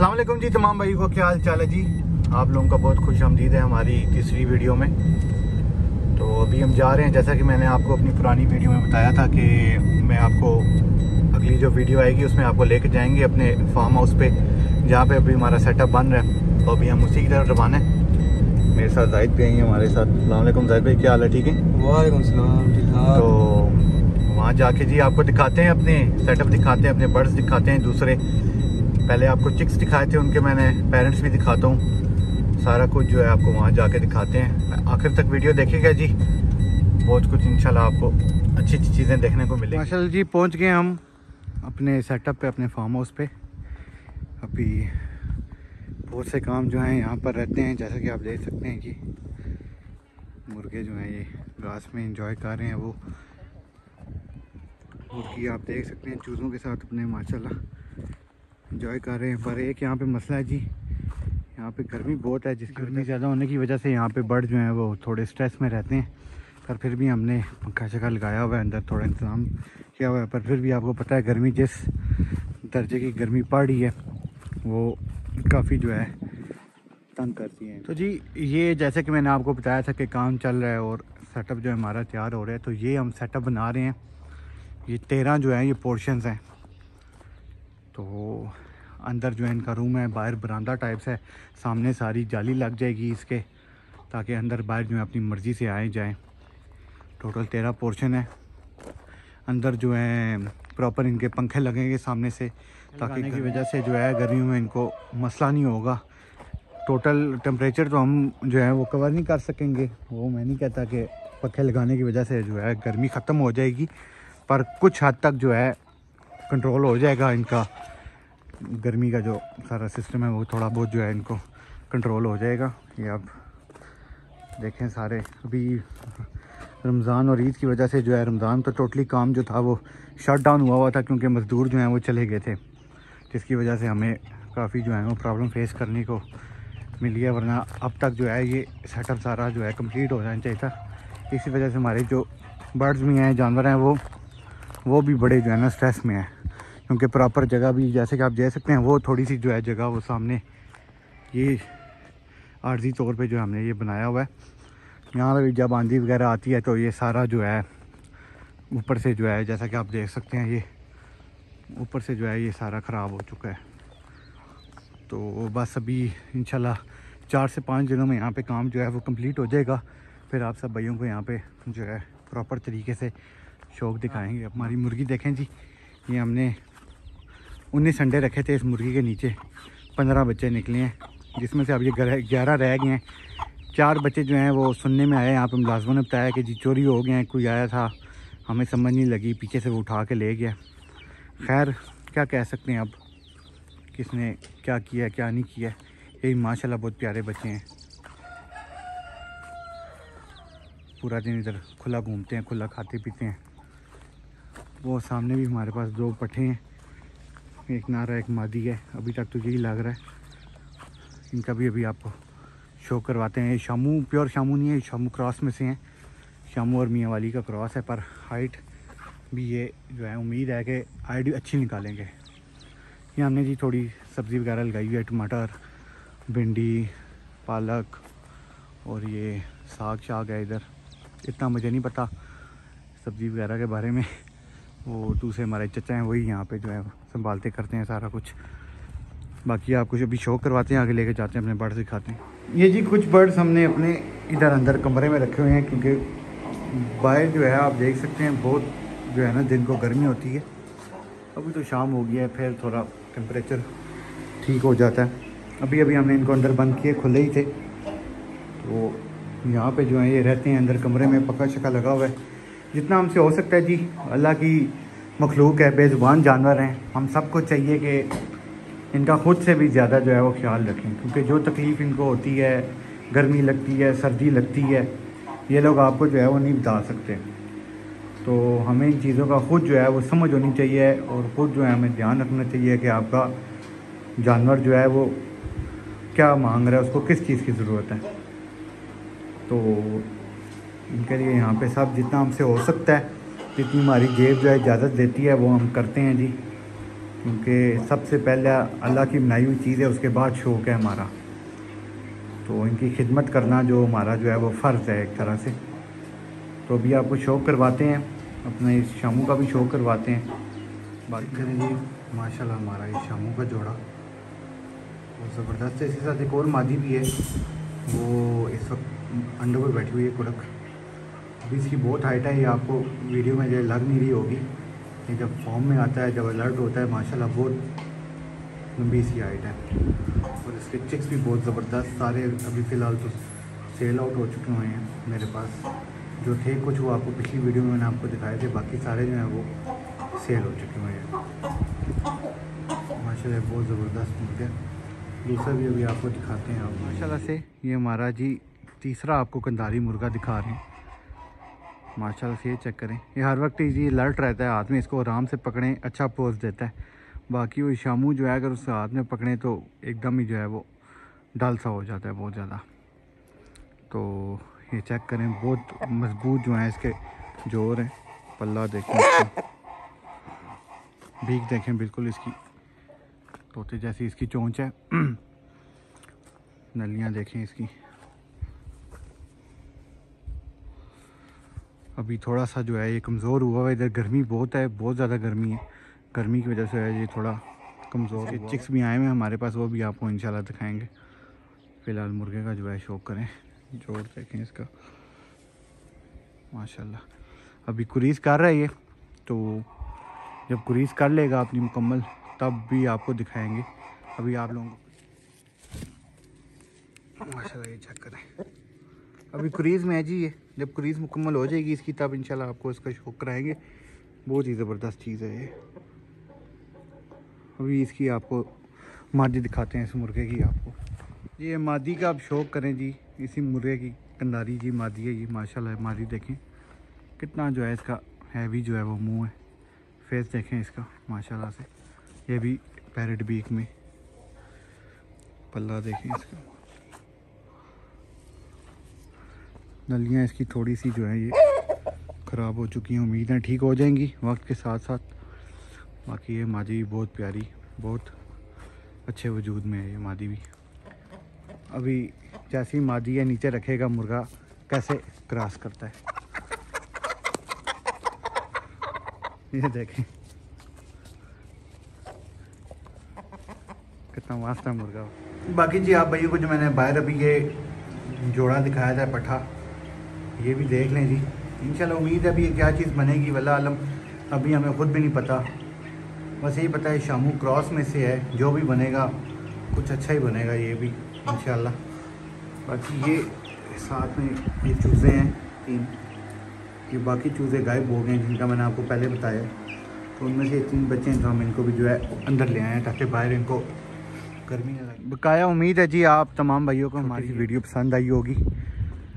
असलम जी तमाम भाई को क्या हाल चाल है जी? आप लोगों का बहुत खुश आमदीद है हमारी तीसरी वीडियो में। तो अभी हम जा रहे हैं जैसा कि मैंने आपको अपनी पुरानी वीडियो में बताया था कि मैं आपको अगली जो वीडियो आएगी उसमें आपको लेकर जाएँगे अपने फार्म हाउस पे जहाँ पे अभी हमारा सेटअप बन रहा है। तो अभी हम उसी की तरफ़ रवाना है। मेरे साथ जाहिद भी हैं हमारे साथ। अलैक्म जाहिद भाई क्या हाल है ठीक है? वालेकुम तो वहाँ जाके जी आपको दिखाते हैं अपने सेटअप दिखाते हैं अपने बर्ड्स दिखाते हैं दूसरे पहले आपको चिक्स दिखाए थे, उनके मैंने पेरेंट्स भी दिखाता हूँ। सारा कुछ जो है आपको वहाँ जाके दिखाते हैं। आखिर तक वीडियो देखेगा जी। बहुत कुछ इंशाल्लाह आपको अच्छी अच्छी चीज़ें देखने को मिलेंगी। माशा जी, पहुँच गए हम अपने सेटअप पे, अपने फार्म हाउस पे। अभी बहुत से काम जो हैं यहाँ पर रहते हैं, जैसा कि आप देख सकते हैं कि मुर्गे जो हैं ये घास में इंजॉय कर रहे हैं वो। मुर्गी आप देख सकते हैं चूज़ों के साथ अपने, माशाल्लाह। इंजॉय कर रहे हैं। पर एक यहाँ पे मसला है जी। यहाँ पे गर्मी बहुत है जिस गर्मी ज़्यादा होने की वजह से यहाँ पे बर्ड जो हैं वो थोड़े स्ट्रेस में रहते हैं। पर फिर भी हमने पंखा शखा लगाया हुआ है, अंदर थोड़ा इंतज़ाम किया हुआ है। पर फिर भी आपको पता है, गर्मी जिस दर्जे की गर्मी पड़ रही है, वो काफ़ी जो है तंग करती है। तो जी, ये जैसे कि मैंने आपको बताया था कि काम चल रहा है और सेटअप जो है हमारा तैयार हो रहा है तो ये हम सेटअप बना रहे हैं। ये तेरह जो है, ये पोर्शंस हैं। तो अंदर जो है इनका रूम है बाहर बरामदा टाइप्स है। सामने सारी जाली लग जाएगी इसके ताकि अंदर बाहर जो है अपनी मर्ज़ी से आए जाएँ। टोटल तेरह पोर्शन है। अंदर जो है प्रॉपर इनके पंखे लगेंगे सामने से ताकि की वजह से जो है गर्मियों में इनको मसला नहीं होगा। टोटल टेम्परेचर तो हम जो है वो कवर नहीं कर सकेंगे। वो मैं नहीं कहता कि पंखे लगाने की वजह से जो है गर्मी ख़त्म हो जाएगी पर कुछ हद तक जो है कंट्रोल हो जाएगा इनका। गर्मी का जो सारा सिस्टम है, वो थोड़ा बहुत जो है इनको कंट्रोल हो जाएगा। ये अब देखें सारे। अभी रमज़ान और ईद की वजह से जो है, रमज़ान तो टोटली काम जो था, वो शट डाउन हुआ हुआ था, क्योंकि मज़दूर जो हैं, वो चले गए थे। जिसकी वजह से हमें काफ़ी जो है, वो प्रॉब्लम फेस करने को मिली है, वरना अब तक जो है, ये सेटअप सारा जो है कंप्लीट हो जाना चाहिए था। इसी वजह से हमारे जो बर्ड्स भी हैं, जानवर हैं, वो वो भी बड़े जो है ना स्ट्रेस में है। क्योंकि प्रॉपर जगह भी जैसे कि आप देख सकते हैं वो थोड़ी सी जो है जगह वो सामने ये आर्जी तौर पे जो है हमने ये बनाया हुआ है। यहाँ पर जब आंधी वगैरह आती है तो ये सारा जो है ऊपर से जो है जैसा कि आप देख सकते हैं ये ऊपर से जो है ये सारा ख़राब हो चुका है। तो बस अभी इंशाल्लाह चार से पाँच दिनों में यहाँ पे काम जो है वो कंप्लीट हो जाएगा। फिर आप सब भाइयों को यहाँ पे जो है प्रॉपर तरीके से शौक दिखाएँगे। हमारी मुर्गी देखें जी ये हमने उन्नीस अंडे रखे थे इस मुर्गी के नीचे। पंद्रह बच्चे निकले हैं, जिसमें से अब ये ग्यारह रह गए हैं। चार बच्चे जो हैं वो सुनने में आए यहाँ पे मुलाजमों ने बताया कि जी चोरी हो गए हैं, कोई आया था, हमें समझ नहीं लगी, पीछे से वो उठा के ले गया। खैर, क्या कह सकते हैं अब? किसने क्या किया, क्या नहीं किया? यही माशाल्लाह बहुत प्यारे बच्चे हैं। पूरा दिन इधर खुला घूमते हैं, खुला खाते पीते हैं। वो सामने भी हमारे पास दो पट्टे हैं। एक नारा, एक मादी है। अभी तक तो यही लग रहा है। इनका भी अभी आपको शो करवाते हैं। ये शामू प्योर शामू नहीं है शामू क्रॉस में से हैं। शामू और मियाँ वाली का क्रॉस है, पर हाइट भी ये जो है, उम्मीद है कि हाइट भी अच्छी निकालेंगे। ये हमने जी थोड़ी सब्ज़ी वगैरह लगाई हुई है, टमाटर, भिंडी, पालक और ये साग शाग है इधर। इतना मुझे नहीं पता सब्ज़ी वगैरह के बारे में। वो दूसरे हमारे चचा हैं, वही यहाँ पे जो है संभालते करते हैं सारा कुछ। बाकी आपको जो अभी शौक करवाते हैं, आगे लेके जाते हैं, अपने बर्ड्स दिखाते हैं। ये जी कुछ बर्ड्स हमने अपने इधर अंदर कमरे में रखे हुए हैं, क्योंकि बाहर जो है आप देख सकते हैं, बहुत जो है ना दिन को गर्मी होती है। अभी तो शाम हो गया है, फिर थोड़ा टेम्परेचर ठीक हो जाता है। अभी अभी हमने इनको अंदर बंद किए, खुले ही थे। तो यहाँ पे जो है ये रहते हैं, अंदर कमरे में पक्का शक्का लगा हुआ है। जितना हमसे हो सकता है जी, अल्लाह की मखलूक है, बेज़ुबान जानवर हैं। हम सबको चाहिए कि इनका ख़ुद से भी ज़्यादा जो है वो ख्याल रखें, क्योंकि जो तकलीफ़ इनको होती है, गर्मी लगती है, सर्दी लगती है, ये लोग आपको जो है वो नहीं बता सकते। तो हमें इन चीज़ों का ख़ुद जो है वो समझ होनी चाहिए और ख़ुद जो है हमें ध्यान रखना चाहिए कि आपका जानवर जो है वो क्या मांग रहा है, उसको किस चीज़ की ज़रूरत है। तो इनके लिए यहाँ पे सब जितना हमसे हो सकता है, जितनी हमारी जेब जो है इजाज़त देती है, वो हम करते हैं जी। क्योंकि सबसे पहले अल्लाह की बनाई हुई चीज़ है, उसके बाद शौक़ है हमारा। तो इनकी खिदमत करना जो हमारा जो है, वो फ़र्ज़ है एक तरह से। तो अभी आपको शौक़ करवाते हैं, अपने इस शामू का भी शौक़ करवाते हैं। बात करें जी, माशाल्लाह हमारा ये शामू का जोड़ा। वो ज़बरदस्त है, इसके साथ एक और मादी भी है, वो इस वक्त अंडों पर बैठी हुई है कुड़क अभी इसकी बहुत हाइट है, ये आपको वीडियो में जो लग नहीं रही होगी। ये जब फॉर्म में आता है, जब अलर्ट होता है, माशाल्लाह बहुत लंबी सी हाइट है। और इसके चिक्स भी बहुत ज़बरदस्त, सारे अभी फ़िलहाल तो सेल आउट हो चुके हुए हैं मेरे पास। जो थे कुछ वो आपको पिछली वीडियो में मैंने आपको दिखाए थे, बाकी सारे जो हैं वो सेल हो चुके हुए हैं। माशाल्लाह बहुत ज़बरदस्त मुर्गे दूसरा भी अभी आपको दिखाते हैं आप। माशाल्लाह से ये हमारा जी तीसरा आपको कंधारी मुर्गा दिखा रहे हैं। माशाल्लाह से ये चेक करें ये हर वक्त जी अलर्ट रहता है, हाथ में इसको आराम से पकड़ें अच्छा पोज देता है। बाकी वो शामू जो है, अगर उस हाथ में पकड़ें तो एकदम ही जो है वो डल सा हो जाता है बहुत ज़्यादा। तो ये चेक करें, बहुत मज़बूत जो हैं इसके ज़ोर हैं। पल्ला देखें भीख देखें बिल्कुल इसकी। तोते जैसी इसकी चोंच है। नलियाँ देखें इसकी। अभी थोड़ा सा जो है ये कमज़ोर हुआ है। इधर गर्मी बहुत है बहुत ज़्यादा गर्मी है। गर्मी की वजह से है ये थोड़ा कमज़ोर चिक्स भी आए हुए हैं हमारे पास वो भी आपको इंशाल्लाह दिखाएँगे। फ़िलहाल मुर्गे का जो है शौक करें ज़ोर देखें इसका। माशाल्लाह। अभी कुरीज कर रहा है ये तो जब कुरीज कर लेगा अपनी मुकम्मल तब भी आपको दिखाएँगे। अभी आप लोगों को माशाल्लाह ये चेक करें। अभी क्रीज़ में है जी ये जब क्रीज़ मुकम्मल हो जाएगी इसकी, तब इंशाल्लाह आपको इसका शौक कराएँगे। बहुत ही ज़बरदस्त चीज़ है ये। अभी इसकी आपको मादी दिखाते हैं, इस मुर्गे की आपको। ये मादी का आप शौक करें जी, इसी मुर्गे की कंदारी जी, मादी है ये, माशाल्लाह मादी देखें। कितना जो है इसका हैवी जो है वो मुँह है। फेस देखें इसका, माशाल्लाह से। ये भी पैरेट बीक में। पल्ला देखें इसका। नलियाँ इसकी थोड़ी सी जो है ये ख़राब हो चुकी हैं, उम्मीद है ठीक हो जाएँगी वक्त के साथ साथ। बाकी ये मादी भी बहुत प्यारी, बहुत अच्छे वजूद में है ये मादी भी। अभी जैसी मादी है, नीचे रखेगा मुर्गा, कैसे क्रॉस करता है। ये देखें। कितना वास्ता है मुर्गा। बाकी जी, आप भाइयों को जो मैंने बाहर अभी ये जोड़ा दिखाया था पठा ये भी देख लें जी। इंशाल्लाह उम्मीद है अभी ये क्या चीज़ बनेगी वल्ला आलम। अभी हमें ख़ुद भी नहीं पता। बस यही पता है शामू क्रॉस में से है जो भी बनेगा कुछ अच्छा ही बनेगा ये भी इंशाल्लाह। बाकी ये साथ में ये चूज़े हैं तीन। ये बाकी चूज़े गायब हो गए हैं जिनका मैंने आपको पहले बताया। तो उनमें से तीन बच्चे हैं तो हम इनको भी जो है अंदर ले आए हैं ताकि बाहर इनको गर्मी ना लगे। बकाया उम्मीद है जी आप तमाम भाइयों को हमारी वीडियो पसंद आई होगी।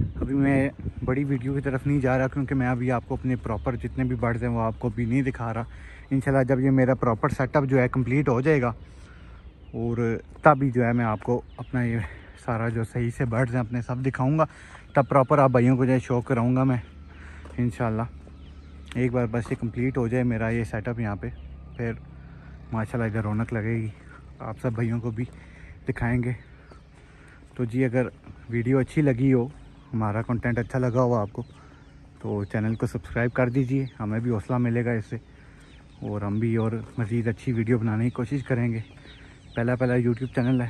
अभी मैं बड़ी वीडियो की तरफ़ नहीं जा रहा क्योंकि मैं अभी आपको अपने प्रॉपर जितने भी बर्ड्स हैं वो आपको अभी नहीं दिखा रहा। इंशाल्लाह जब ये मेरा प्रॉपर सेटअप जो है कंप्लीट हो जाएगा और तभी जो है मैं आपको अपना ये सारा जो सही से बर्ड्स हैं अपने सब दिखाऊँगा। तब प्रॉपर आप भाइयों को जो है शो कराऊँगा मैं इन एक बार बस ये कंप्लीट हो जाए मेरा ये सेटअप यहाँ पर फिर माशाला इधर रौनक लगेगी। आप सब भाइयों को भी दिखाएँगे। तो जी, अगर वीडियो अच्छी लगी हो हमारा कंटेंट अच्छा लगा हो आपको तो चैनल को सब्सक्राइब कर दीजिए। हमें भी हौसला मिलेगा इससे। और हम भी और मज़ीद अच्छी वीडियो बनाने की कोशिश करेंगे। पहला पहला यूट्यूब चैनल है।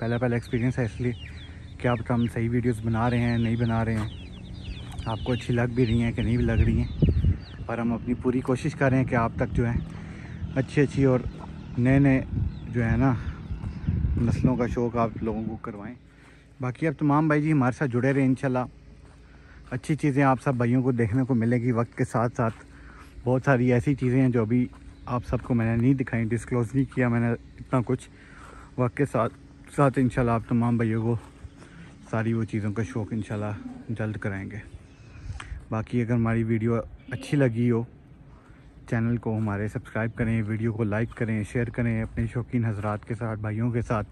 पहला पहला एक्सपीरियंस है इसलिए क्या पता हम सही वीडियोस बना रहे हैं, नहीं बना रहे हैं। आपको अच्छी लग भी रही हैं कि नहीं भी लग रही हैं। पर हम अपनी पूरी कोशिश कर रहे हैं कि आप तक जो है अच्छी अच्छी और नए नए जो है ना नस्लों का शौक़ आप लोगों को करवाएँ। बाकी अब तमाम भाई जी हमारे साथ जुड़े रहे इंशाल्लाह। अच्छी चीज़ें आप सब भाइयों को देखने को मिलेगी वक्त के साथ साथ। बहुत सारी ऐसी चीज़ें हैं जो अभी आप सबको मैंने नहीं दिखाई डिस्क्लोज़ नहीं किया मैंने इतना कुछ। वक्त के साथ साथ इंशाल्लाह आप तमाम भाइयों को सारी वो चीज़ों का शौक़ इंशाल्लाह जल्द कराएँगे। बाकी अगर हमारी वीडियो अच्छी लगी हो, चैनल को हमारे सब्सक्राइब करें, वीडियो को लाइक करें, शेयर करें अपने शौकीन हजरात के साथ, भाइयों के साथ।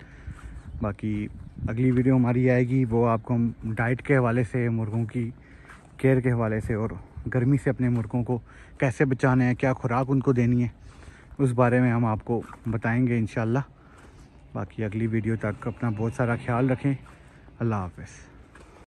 बाकी अगली वीडियो हमारी आएगी, वो आपको हम डाइट के हवाले से, मुर्गों की केयर के हवाले से और गर्मी से अपने मुर्गों को कैसे बचाना है, क्या खुराक उनको देनी है, उस बारे में हम आपको बताएँगे इन बाकी अगली वीडियो तक अपना बहुत सारा ख्याल रखें। अल्लाह हाफ़